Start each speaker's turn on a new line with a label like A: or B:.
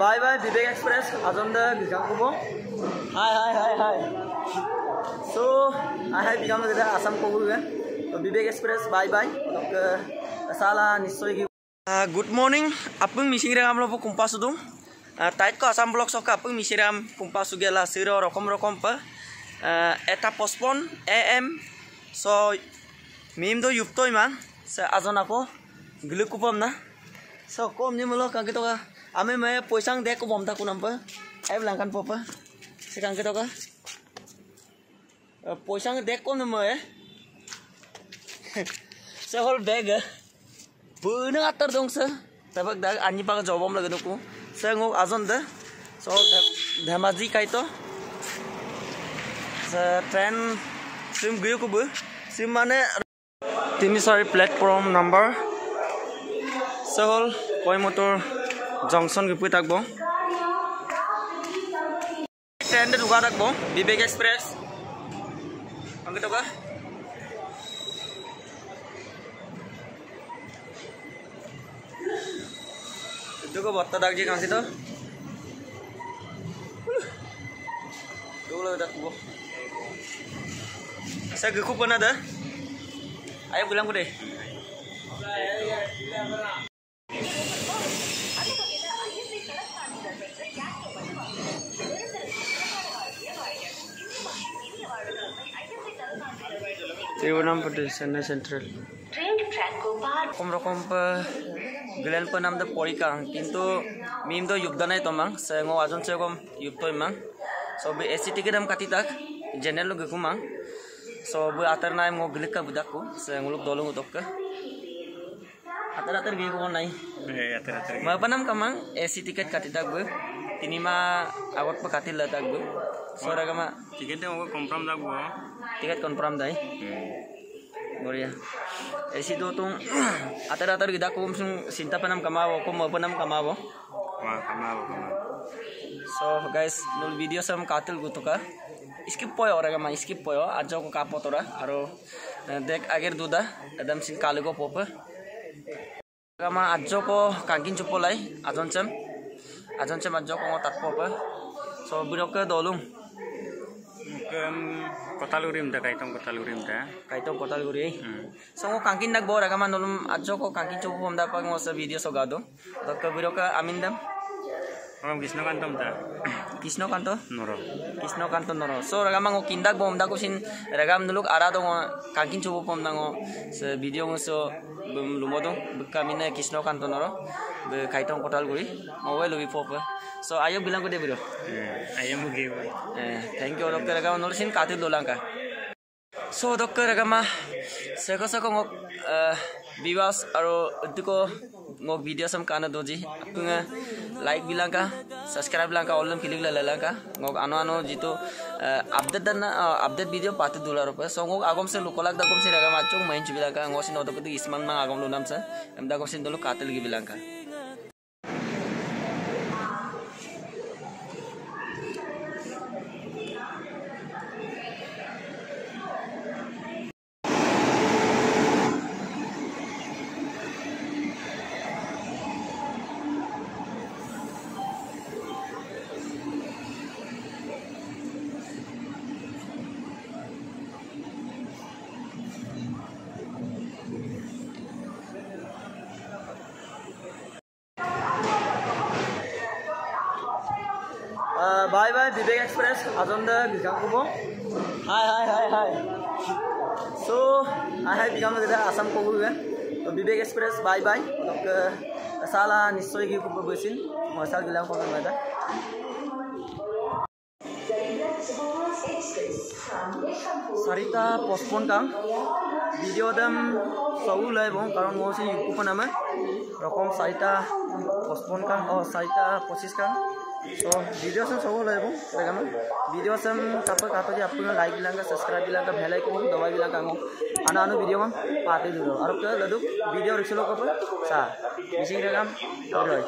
A: Bye bye বিবেক express আজন দে বিকাশ ক'ব hi হাই হাই হাই চ' হাই হাই বিকাশ দেউতা আছাম ক'বগৈ তো বিবেক এক্সপ্ৰেছ বাই বাই। চালা নিশ্চয় কি গুড মৰ্ণিং আপুনি মিচিং ৰাম ৰ'ব কোম্পাছো দিওঁ তাইতকৈ আছাম ব্লক চক আপুনি মিচিং ৰাম কোম্পাছো গেলা চিৰ ৰকম ৰকম প এটা পচপন এ এম ছয় মিম দ য়ুপ্ত ইমান আজন আকৌ গিলুক কোপম না চ কম নিমূলক কাকি টকা আমি মানে পইচা দে ক'ব থাকো নাম পাই এই লাংকান পাপা সেখান কে টকা পইচা দে কম মই সে হল বেগ বুন আতর দং সে তবে দেখ আনি পাকে জবম লাগে দেখো সে আজন দে সহল ধেমাজি কাইতো ট্রেন সিম গিয়ে কব সিম মানে তিন চারি প্লেটফর্ম নাম্বার সে হল কয়মটর জংচন গৈ থাকিব ট্ৰেইনতে ঢুকা থাকিব বিবেক এক্সপ্ৰেছ অংকিত টকা Itu kok bata dag je kan situ. Dulu udah kubo. Saya geku pernah dah. Ayo bilang ku deh. Tiruvannamalai Chennai Central. রকম রকম গেলেন পর নাম পরীক্ষা কিন্তু মিম তো যোগদান নাই তোমাং সেঙো আজন সেরকম যুক্ত ইমাং সব এসি টিকিট আম কাটি তাক জেনারেল গেকুমাং সব আতার নাই মো গিলিকা বুদাকু সেঙুলুক দলুং উতক আতার আতার গিয়ে কোন নাই মই পানাম কামাং এসি টিকিট কাটি তাক বই তিনি মাহ আগত পা কাটি লে তাক বই সরাগামা
B: টিকিট কনফার্ম লাগবো
A: टिकट कन्फर्म दाइ बढ़िया ऐसी तो तुम आतर आतर गिदा कुम सुन सिंता पनम कमावो कुम अपनम कमावो
B: हाँ कमावो कमावो
A: so guys nul video sam katil gutuka skip poyo orang mah skip poyo. Aja aku kapot ora aro eh, dek akhir duda adam sin kaligo popa kama aja ko kangkin cupolai ajoncem ajoncem aja ko ngotak popa so birok ke dolung.
B: Mungkin kota luri muda kaitong kotaluri
A: muda kaitong kota luri hmm. so kangkin nagbora ka man nolong ajo ko kangkin coba pumda pag mo sa video so gado. Dok ka amin dam mo sa video so gado. To ka birok ka amin dam.
B: Orang Krishna kantom dah.
A: Kisno kanto.
B: Noro.
A: Kisno kanto noro. So ragam ngo kindak bom da ko sin ragam nuluk arado ngo kangkin chupo pom da ngo sa video ngo so lumodo bukamina kisno kanto noro. Be kaitan kotalguri. Mobile Eh dokter ragama seko seko ngo বিবাস আৰু মোক video চাম কাৰণে দজি আপুনি like বিলাংকা subscribe বিলাংকা click লাইলাংকা মোক আনো আনো যিটো আপডেট আপডেট ভিডিঅ' পাতি দোলাৰ পৰা চ' মোক আগম চে চে lunam sa em dagom sin dulu katil gi bilangka bye bye Vivek express আজমদা Bikash ক'ব হাই হাই হাই হাই। চ' হাই হাই বিকাশ যেতিয়া আছাম ক'বগৈ তো বিবেক এক্সপ্ৰেছ বাই বাই। চালা নিশ্চয় কি ক'ব গৈছিল। মই চাল বিলাক ক'ব এটা চাৰিটা পঁচপন্ন কাম ভিডিঅ' দাম চবু লৈ আহিব কাৰণ মই হৈছে ইউটিউব নামে। ৰকম চাৰিটা পঁচপন্ন কাম অঁ চাৰিটা পঁচিছ কাম ভিডিও আছে চব লাগিব সেইকাৰণে ভিডিও আছে কাপোৰ কাপোৰ দি আপোনাৰ লাইক বিলাকে ছাবস্ক্ৰাইব বিলাক ভেলাই কৰোঁ দবাইবিলাক আনো আনো আনো ভিডিঅ'খন পাতি দিলোঁ আৰু কিয় লাডু ভিডিঅ' ৰিচলৰ কাপোৰ চা মিচিং কাম হয়